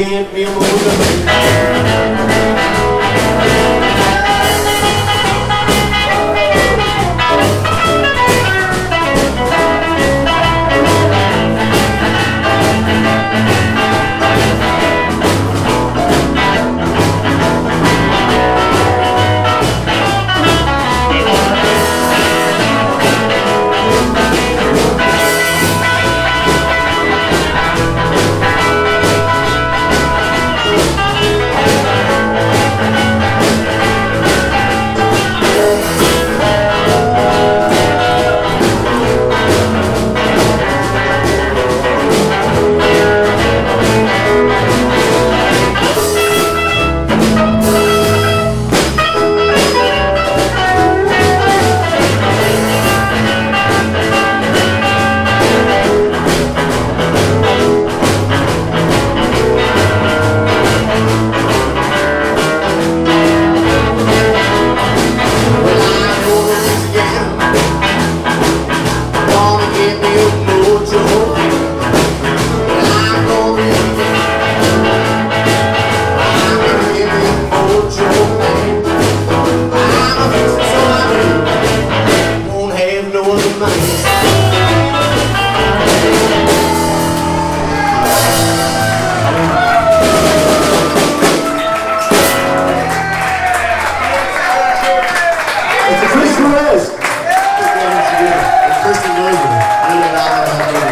in. Come get me a mojo. Chris Perez. Kristen Logan.